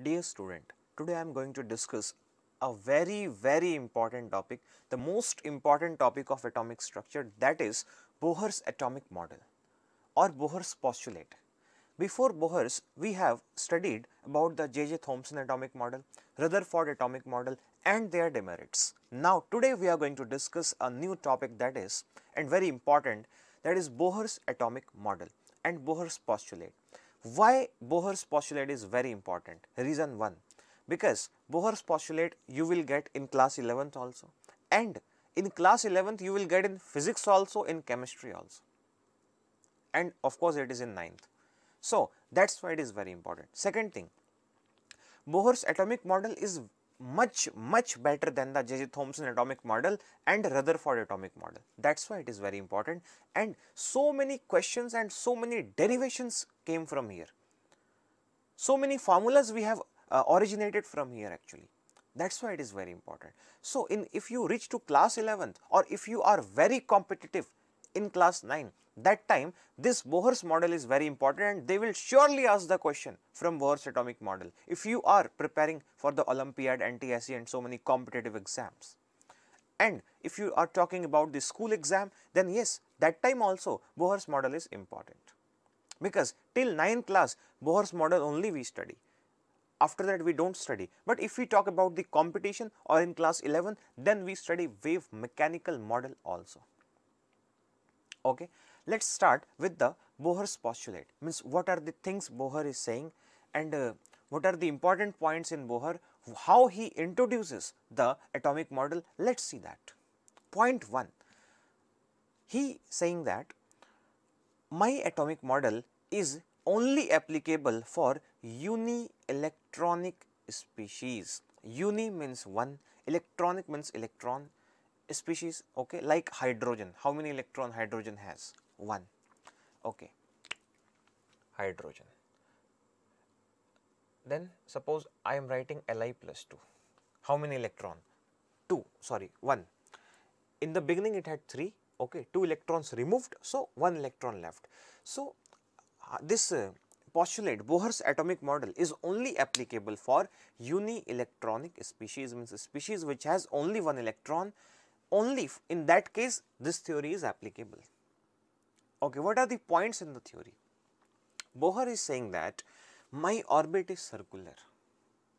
Dear student, today I am going to discuss a very very important topic, the most important topic of atomic structure that is Bohr's atomic model or Bohr's postulate. Before Bohr's, we have studied about the J.J. Thomson atomic model, Rutherford atomic model and their demerits. Now, today we are going to discuss a new topic that is and very important that is Bohr's atomic model and Bohr's postulate. Why Bohr's postulate is very important? Reason 1 because Bohr's postulate you will get in class 11th also and in class 11th you will get in physics also in chemistry also and of course it is in 9th. So, that is why it is very important. Second thing, Bohr's atomic model is much much better than the J.J. Thomson atomic model and Rutherford atomic model. That is why it is very important and so many questions and so many derivations came from here. So many formulas we have uh, originated from here actually. That is why it is very important. So, in if you reach to class 11th or if you are very competitive in class 9, that time this Bohr's model is very important and they will surely ask the question from Bohr's atomic model if you are preparing for the Olympiad, NTSE and so many competitive exams. And if you are talking about the school exam then yes that time also Bohr's model is important because till 9th class Bohr's model only we study after that we do not study. But if we talk about the competition or in class 11 then we study wave mechanical model also. Okay. Let us start with the Bohr's postulate means what are the things Bohr is saying and uh, what are the important points in Bohr, how he introduces the atomic model, let us see that. Point 1, he saying that my atomic model is only applicable for uni-electronic species. Uni means one, electronic means electron species okay, like hydrogen. How many electron hydrogen has? 1 okay. Hydrogen. Then suppose I am writing Li plus 2 how many electron? 2 sorry 1 in the beginning it had 3 okay 2 electrons removed. So 1 electron left. So uh, this uh, postulate Bohr's atomic model is only applicable for uni-electronic species means species which has only one electron. Only in that case this theory is applicable. Okay, what are the points in the theory? Bohr is saying that my orbit is circular,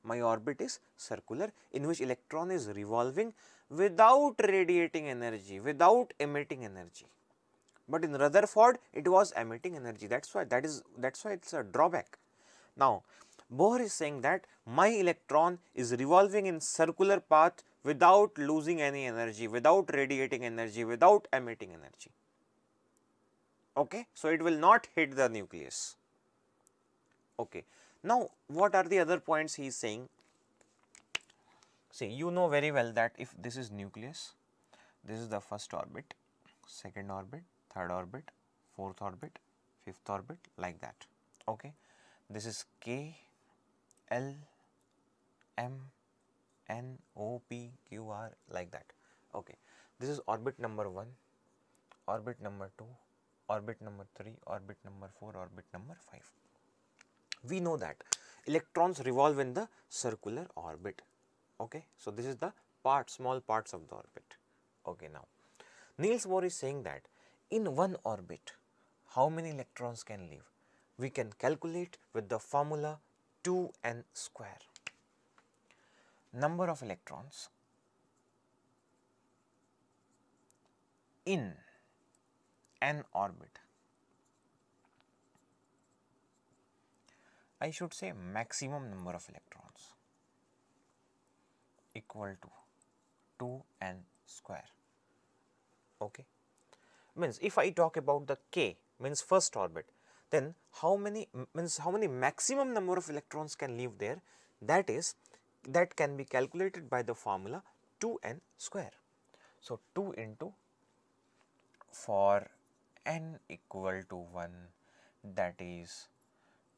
my orbit is circular in which electron is revolving without radiating energy, without emitting energy. But in Rutherford it was emitting energy that is why that is that is why it is a drawback. Now Bohr is saying that my electron is revolving in circular path without losing any energy, without radiating energy, without emitting energy okay. So, it will not hit the nucleus. Okay. Now, what are the other points he is saying? See, you know very well that if this is nucleus, this is the first orbit, second orbit, third orbit, fourth orbit, fifth orbit like that. Okay. This is K, L, M, N, O, P, Q, R like that. Okay. This is orbit number 1, orbit number 2, orbit number 3, orbit number 4, orbit number 5. We know that electrons revolve in the circular orbit. Okay. So, this is the part small parts of the orbit. Okay. Now, Niels Bohr is saying that in one orbit how many electrons can live? We can calculate with the formula 2n square. Number of electrons in an orbit. I should say maximum number of electrons equal to 2 n square. Okay. Means if I talk about the k means first orbit, then how many means how many maximum number of electrons can live there that is that can be calculated by the formula 2 n square. So, 2 into for n equal to 1 that is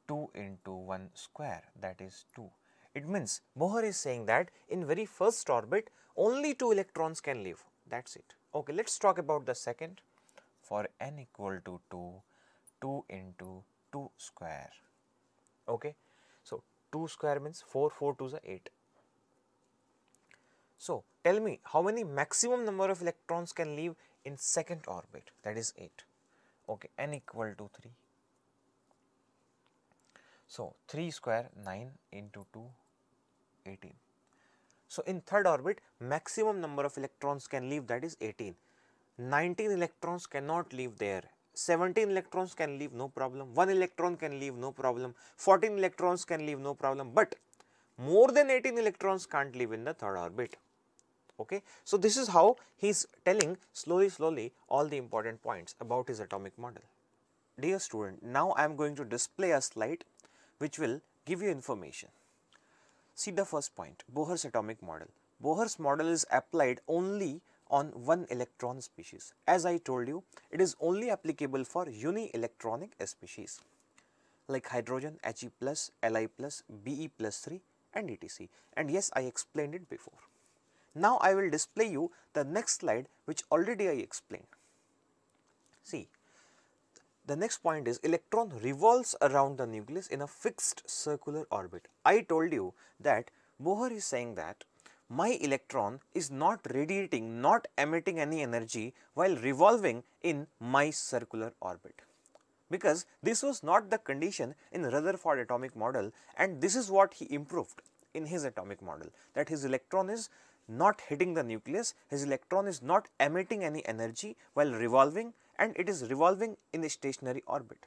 2 into 1 square that is 2. It means Bohr is saying that in very first orbit only 2 electrons can live that is it. Okay, let us talk about the second for n equal to 2, 2 into 2 square. Okay. So, 2 square means 4, 4 2 is 8. So, tell me how many maximum number of electrons can leave in second orbit that is 8. Okay, n equal to 3. So, 3 square 9 into 2 18. So, in third orbit maximum number of electrons can leave that is 18. 19 electrons cannot leave there 17 electrons can leave no problem, 1 electron can leave no problem, 14 electrons can leave no problem, but more than 18 electrons can't leave in the third orbit. Okay. So, this is how he is telling slowly slowly all the important points about his atomic model. Dear student, now I am going to display a slide which will give you information. See the first point, Bohr's atomic model. Bohr's model is applied only on one electron species. As I told you, it is only applicable for uni-electronic species like hydrogen He plus, Li plus, Be plus 3 and etc. And yes, I explained it before. Now, I will display you the next slide which already I explained. See, the next point is electron revolves around the nucleus in a fixed circular orbit. I told you that Bohr is saying that my electron is not radiating, not emitting any energy while revolving in my circular orbit. Because this was not the condition in Rutherford atomic model and this is what he improved in his atomic model that his electron is not hitting the nucleus, his electron is not emitting any energy while revolving and it is revolving in a stationary orbit.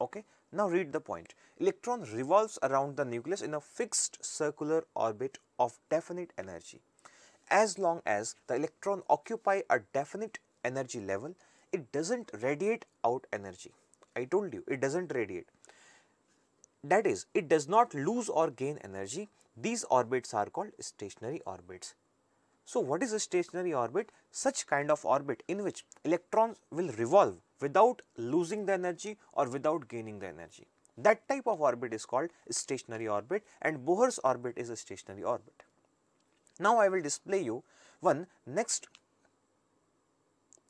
Okay. Now read the point. Electron revolves around the nucleus in a fixed circular orbit of definite energy. As long as the electron occupy a definite energy level, it does not radiate out energy. I told you it does not radiate. That is, it does not lose or gain energy. These orbits are called stationary orbits. So, what is a stationary orbit? Such kind of orbit in which electrons will revolve without losing the energy or without gaining the energy. That type of orbit is called stationary orbit and Bohr's orbit is a stationary orbit. Now, I will display you one next,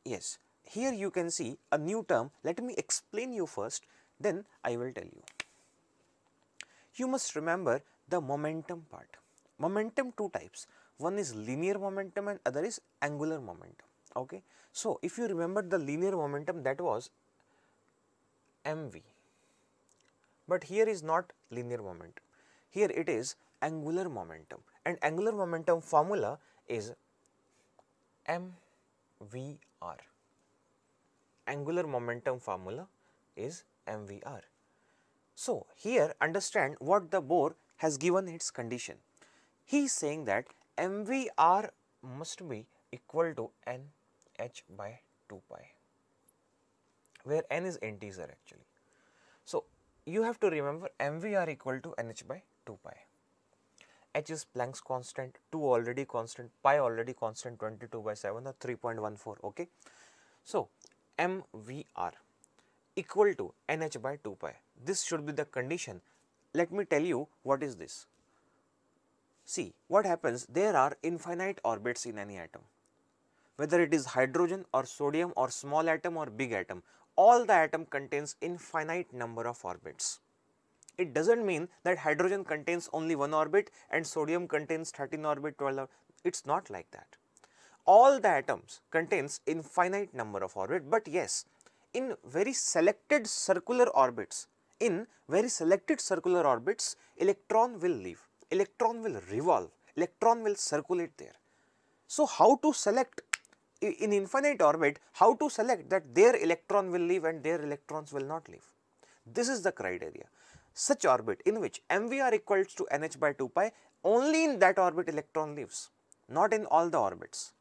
yes, here you can see a new term, let me explain you first, then I will tell you. You must remember the momentum part. Momentum two types, one is linear momentum and other is angular momentum. Okay. So, if you remember the linear momentum that was mv, but here is not linear momentum, here it is angular momentum and angular momentum formula is mvr. Angular momentum formula is mvr. So, here understand what the Bohr has given its condition. He is saying that mvr must be equal to n h by 2 pi where n is integer actually. So, you have to remember mvr equal to nh by 2 pi. h is Planck's constant, 2 already constant, pi already constant 22 by 7 or 3.14 okay. So, mvr equal to nh by 2 pi. This should be the condition. Let me tell you what is this. See what happens there are infinite orbits in any atom whether it is hydrogen or sodium or small atom or big atom, all the atom contains infinite number of orbits. It does not mean that hydrogen contains only one orbit and sodium contains 13 orbit, 12 orbit. It is not like that. All the atoms contains infinite number of orbit, but yes, in very selected circular orbits, in very selected circular orbits, electron will leave, electron will revolve, electron will circulate there. So, how to select in infinite orbit how to select that their electron will leave and their electrons will not leave. This is the criteria. Such orbit in which MVR equals to NH by 2 pi only in that orbit electron leaves not in all the orbits.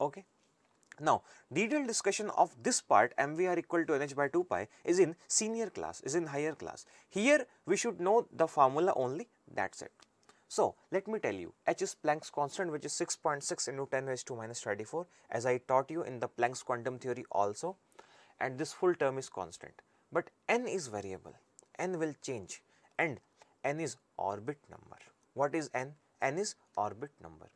Okay. Now, detailed discussion of this part MVR equal to NH by 2 pi is in senior class, is in higher class. Here we should know the formula only that is it. So, let me tell you h is Planck's constant which is 6.6 into 10 raised to minus 24 as I taught you in the Planck's quantum theory also and this full term is constant. But n is variable, n will change and n is orbit number. What is n? n is orbit number.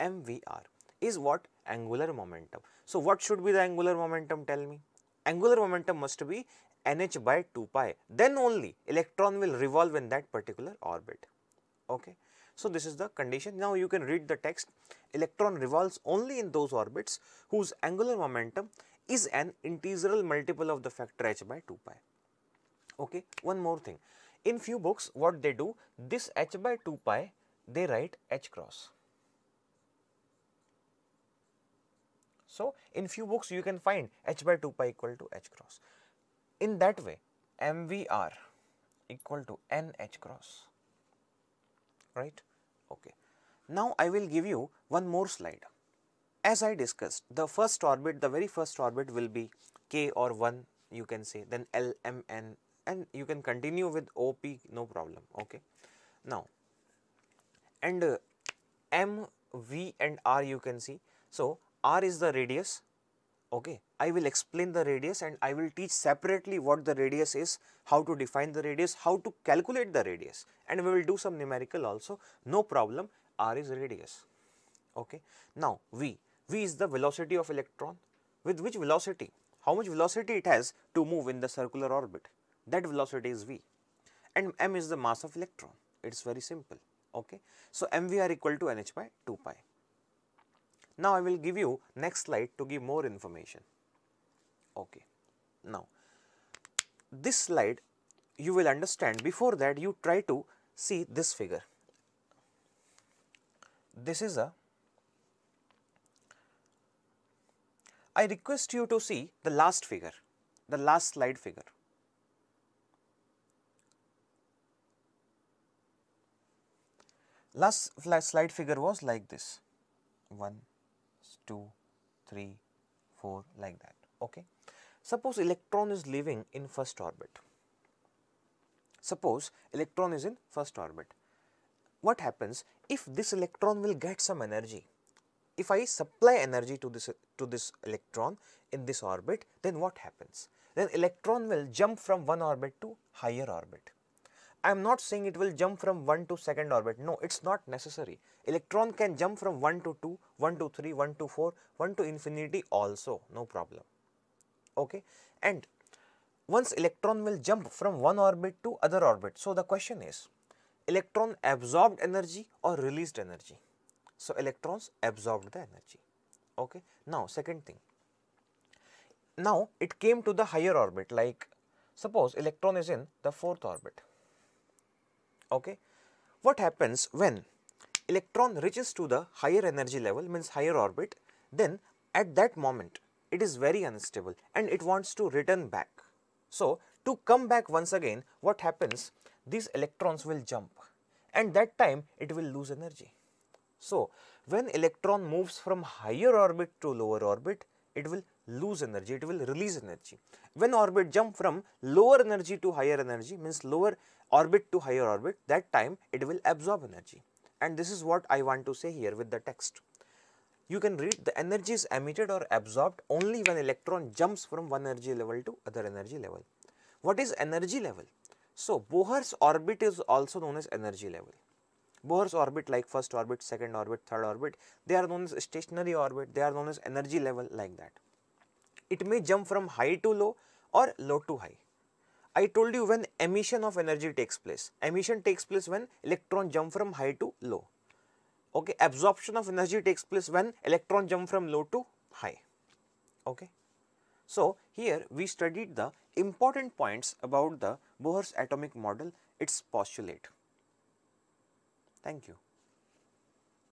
MVR is what? Angular momentum. So, what should be the angular momentum tell me? Angular momentum must be nh by 2 pi then only electron will revolve in that particular orbit Okay. So, this is the condition. Now, you can read the text electron revolves only in those orbits whose angular momentum is an integral multiple of the factor h by 2 pi. Okay. One more thing in few books what they do this h by 2 pi they write h cross. So, in few books you can find h by 2 pi equal to h cross. In that way MVR equal to NH cross right okay. Now I will give you one more slide. As I discussed the first orbit the very first orbit will be k or 1 you can say then L M N and you can continue with OP no problem okay. Now and uh, M V and R you can see so R is the radius okay. I will explain the radius and I will teach separately what the radius is, how to define the radius, how to calculate the radius. And we will do some numerical also, no problem, R is radius, okay. Now, V, V is the velocity of electron, with which velocity, how much velocity it has to move in the circular orbit, that velocity is V. And m is the mass of electron, it is very simple, okay. So, mvr equal to nh by 2 pi. Now, I will give you next slide to give more information. Okay. Now, this slide you will understand before that you try to see this figure. This is a I request you to see the last figure, the last slide figure. Last slide figure was like this 1, 2, 3, 4 like that. Okay. Suppose electron is living in first orbit. Suppose electron is in first orbit. What happens if this electron will get some energy? If I supply energy to this to this electron in this orbit, then what happens? Then electron will jump from one orbit to higher orbit. I am not saying it will jump from 1 to second orbit. No, it is not necessary. Electron can jump from 1 to 2, 1 to 3, 1 to 4, 1 to infinity also, no problem. Okay. And once electron will jump from one orbit to other orbit. So, the question is electron absorbed energy or released energy. So, electrons absorbed the energy. Okay. Now, second thing. Now, it came to the higher orbit like suppose electron is in the fourth orbit Okay. What happens when electron reaches to the higher energy level means higher orbit then at that moment it is very unstable and it wants to return back. So, to come back once again what happens these electrons will jump and that time it will lose energy. So, when electron moves from higher orbit to lower orbit it will lose energy, it will release energy. When orbit jump from lower energy to higher energy means lower orbit to higher orbit that time it will absorb energy and this is what I want to say here with the text. You can read the energy is emitted or absorbed only when electron jumps from one energy level to other energy level. What is energy level? So, Bohr's orbit is also known as energy level. Bohr's orbit like first orbit, second orbit, third orbit, they are known as stationary orbit, they are known as energy level like that. It may jump from high to low or low to high. I told you when emission of energy takes place. Emission takes place when electron jump from high to low. Okay, absorption of energy takes place when electron jump from low to high. Okay. So, here we studied the important points about the Bohr's atomic model, its postulate. Thank you.